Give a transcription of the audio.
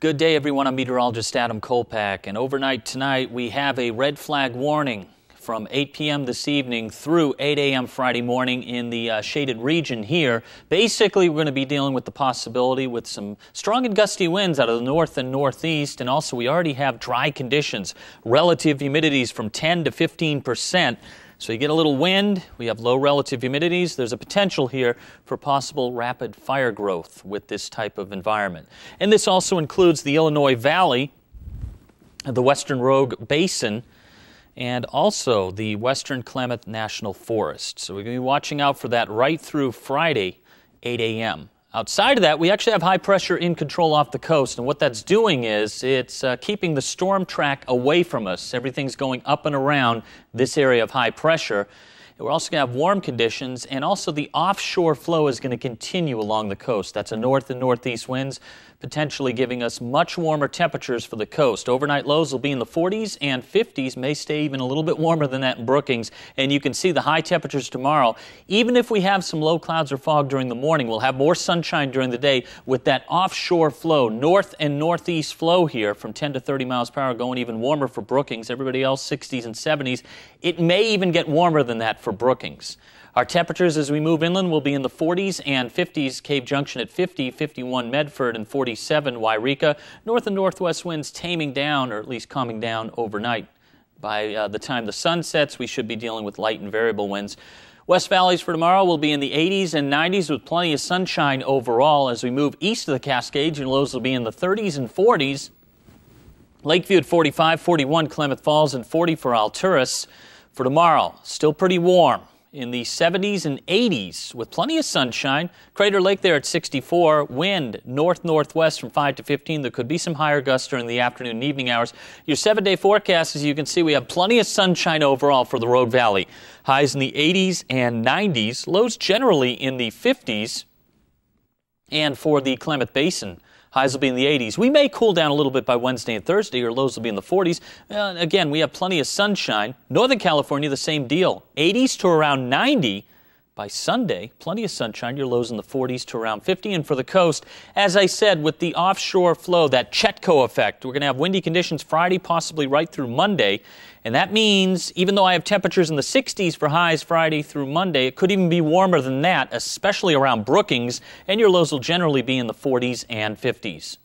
Good day, everyone. I'm meteorologist Adam Kolpak, and overnight tonight we have a red flag warning from 8 p.m. this evening through 8 a.m. Friday morning in the uh, shaded region here. Basically, we're going to be dealing with the possibility with some strong and gusty winds out of the north and northeast, and also we already have dry conditions, relative humidities from 10 to 15 percent. So you get a little wind, we have low relative humidities. There's a potential here for possible rapid fire growth with this type of environment. And this also includes the Illinois Valley, the Western Rogue Basin, and also the Western Klamath National Forest. So we're going to be watching out for that right through Friday, 8 a.m. Outside of that, we actually have high pressure in control off the coast, and what that's doing is it's uh, keeping the storm track away from us. Everything's going up and around this area of high pressure. We're also going to have warm conditions, and also the offshore flow is going to continue along the coast. That's a north and northeast winds, potentially giving us much warmer temperatures for the coast. Overnight lows will be in the 40s and 50s, may stay even a little bit warmer than that in Brookings. And you can see the high temperatures tomorrow. Even if we have some low clouds or fog during the morning, we'll have more sunshine during the day with that offshore flow, north and northeast flow here from 10 to 30 miles per hour, going even warmer for Brookings. Everybody else 60s and 70s. It may even get warmer than that for Brookings. Our temperatures as we move inland will be in the 40s and 50s. Cave Junction at 50, 51 Medford, and 47 Yreka. North and northwest winds taming down, or at least calming down overnight. By uh, the time the sun sets, we should be dealing with light and variable winds. West Valleys for tomorrow will be in the 80s and 90s with plenty of sunshine overall. As we move east of the Cascades, your lows will be in the 30s and 40s. Lakeview at 45, 41 Klamath Falls, and 40 for Alturas. For tomorrow, still pretty warm in the 70s and 80s with plenty of sunshine. Crater Lake there at 64. Wind north northwest from 5 to 15. There could be some higher gusts during the afternoon and evening hours. Your seven day forecast, as you can see, we have plenty of sunshine overall for the Rogue Valley. Highs in the 80s and 90s, lows generally in the 50s. And for the Klamath Basin, Highs will be in the 80s. We may cool down a little bit by Wednesday and Thursday, or lows will be in the 40s. Uh, again, we have plenty of sunshine. Northern California, the same deal. 80s to around 90 by Sunday. Plenty of sunshine. Your lows in the 40s to around 50. And for the coast, as I said, with the offshore flow, that Chetco effect, we're going to have windy conditions Friday, possibly right through Monday. And that means, even though I have temperatures in the 60s for highs Friday through Monday, it could even be warmer than that, especially around Brookings, and your lows will generally be in the 40s and 50s.